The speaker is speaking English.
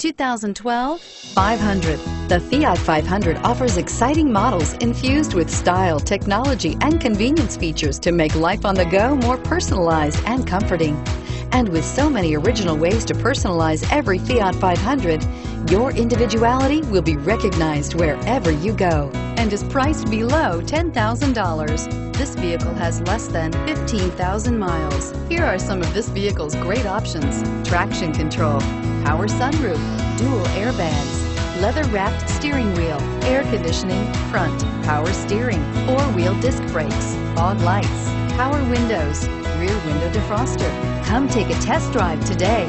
2012 500. The Fiat 500 offers exciting models infused with style, technology, and convenience features to make life on the go more personalized and comforting. And with so many original ways to personalize every Fiat 500, your individuality will be recognized wherever you go and is priced below $10,000. This vehicle has less than 15,000 miles. Here are some of this vehicle's great options. Traction control, power sunroof, dual airbags, leather-wrapped steering wheel, air conditioning, front, power steering, four-wheel disc brakes, fog lights, power windows, rear window defroster. Come take a test drive today.